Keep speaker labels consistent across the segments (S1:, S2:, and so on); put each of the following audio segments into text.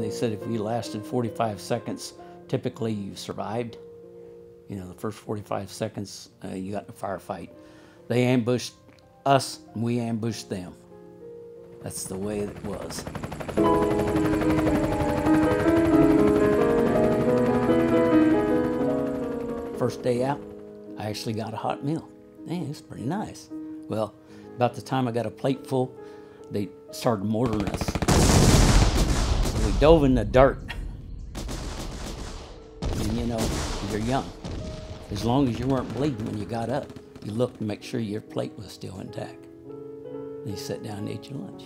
S1: they said if you lasted 45 seconds, typically you survived. You know, the first 45 seconds uh, you got in a firefight. They ambushed us, and we ambushed them. That's the way it was. First day out, I actually got a hot meal. Man, it's pretty nice. Well, about the time I got a plate full, they started mortaring us. We dove in the dirt. And you know, you're young. As long as you weren't bleeding when you got up, you looked to make sure your plate was still intact. And you sat down and ate your lunch.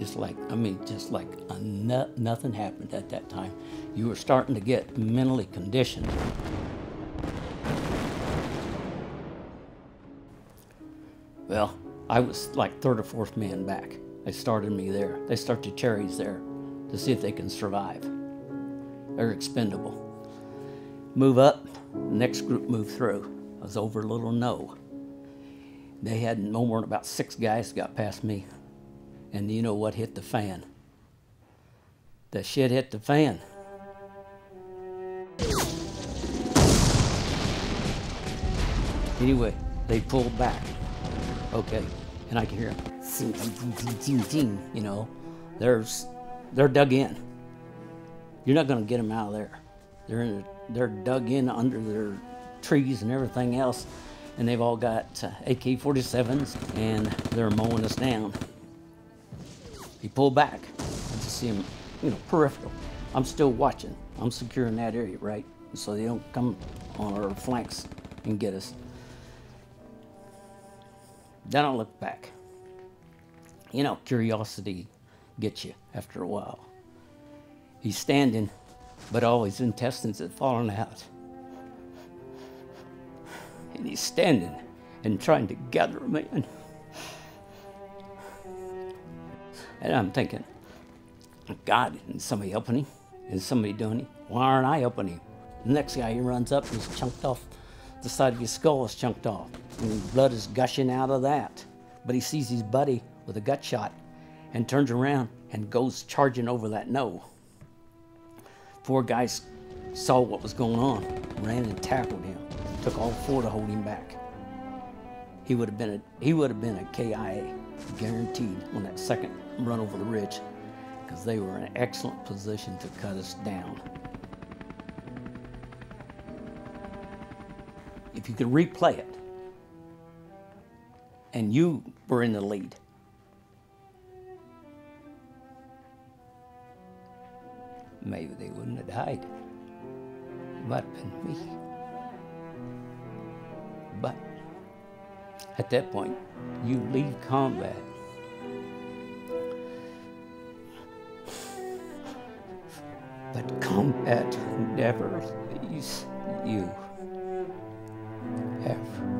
S1: Just like, I mean, just like no, nothing happened at that time. You were starting to get mentally conditioned. Well, I was like third or fourth man back. They started me there. They started cherries there to see if they can survive. They're expendable. Move up, next group move through. I was over a little no. They had no more than about six guys got past me. And you know what hit the fan? The shit hit the fan. Anyway, they pulled back. Okay, and I can hear them. You know, there's they're dug in. You're not going to get them out of there. They're in. They're dug in under their trees and everything else, and they've all got uh, AK-47s, and they're mowing us down. He pulled back. I just see him, you know, peripheral. I'm still watching. I'm securing that area, right? So they don't come on our flanks and get us. Then I look back. You know, curiosity gets you after a while. He's standing, but all his intestines had fallen out. And he's standing and trying to gather them in. And I'm thinking, God, is somebody helping him? Is somebody doing it? Why aren't I helping him? The next guy he runs up and he's chunked off, the side of his skull is chunked off. And blood is gushing out of that. But he sees his buddy with a gut shot and turns around and goes charging over that no. Four guys saw what was going on, ran and tackled him. Took all four to hold him back. He would have been a he would have been a KIA, guaranteed, on that second run over the ridge, because they were in an excellent position to cut us down. If you could replay it, and you were in the lead, maybe they wouldn't have died. Might have been me. But at that point, you leave combat. But combat never leaves you ever.